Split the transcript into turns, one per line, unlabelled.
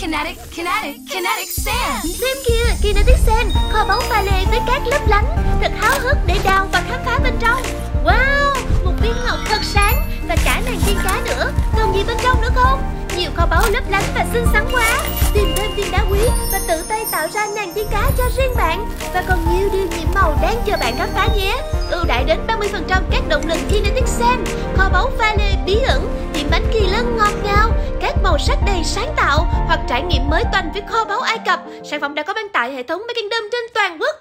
Kinetic, kinetic, kinetic sand.
Xem kìa, Kinetic Sand, kho báu pha lê với cát lấp lánh Thật háo hức để đào và khám phá bên trong. Wow, một viên ngọc thật sáng Và cả nàng tiên cá nữa. Còn gì bên trong nữa không? Nhiều kho báu lấp lánh và xinh xắn quá. Tìm thêm viên đá quý và tự tay tạo ra nàng tiên cá cho riêng bạn. Và còn nhiều điều nhiệm màu đang chờ bạn khám phá nhé. Ưu đãi đến 30% các động lực Kinetic Sand Kho báu pha lê bí ẩn Điểm bánh kỳ lân ngọt ngào Các màu sắc đầy sáng tạo trải nghiệm mới toanh với kho báu Ai Cập. Sản phẩm đã có bán tại hệ thống Making Dome trên toàn quốc.